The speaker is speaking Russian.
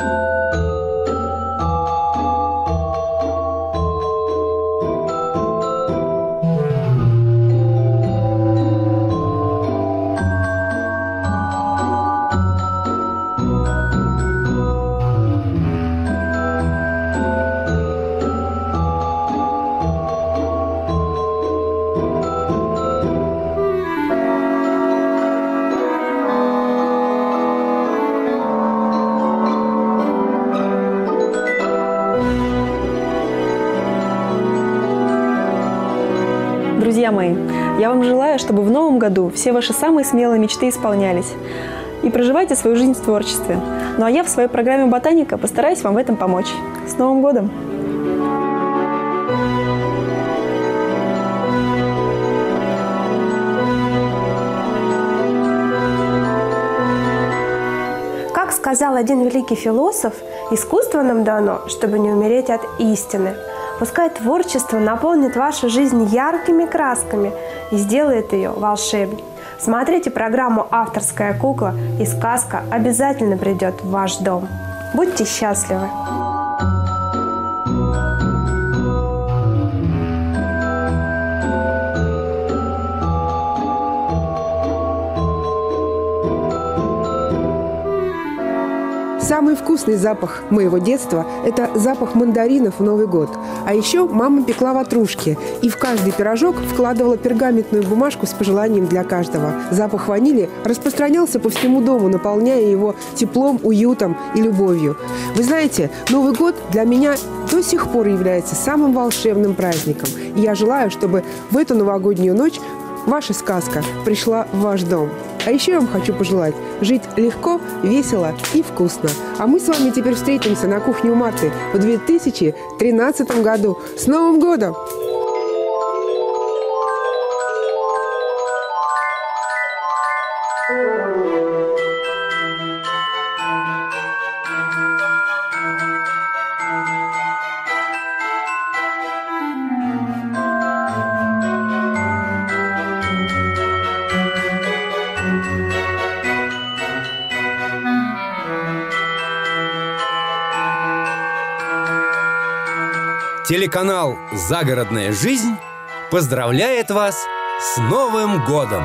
Música мои, я вам желаю, чтобы в новом году все ваши самые смелые мечты исполнялись. И проживайте свою жизнь в творчестве. Ну а я в своей программе «Ботаника» постараюсь вам в этом помочь. С Новым годом! Как сказал один великий философ, искусство нам дано, чтобы не умереть от истины. Пускай творчество наполнит вашу жизнь яркими красками и сделает ее волшебней. Смотрите программу «Авторская кукла» и сказка обязательно придет в ваш дом. Будьте счастливы! Самый вкусный запах моего детства – это запах мандаринов в Новый год. А еще мама пекла ватрушки и в каждый пирожок вкладывала пергаментную бумажку с пожеланием для каждого. Запах ванили распространялся по всему дому, наполняя его теплом, уютом и любовью. Вы знаете, Новый год для меня до сих пор является самым волшебным праздником. И я желаю, чтобы в эту новогоднюю ночь ваша сказка пришла в ваш дом. А еще я вам хочу пожелать жить легко, весело и вкусно. А мы с вами теперь встретимся на кухне у Марты в 2013 году. С Новым годом! Телеканал «Загородная жизнь» поздравляет вас с Новым годом!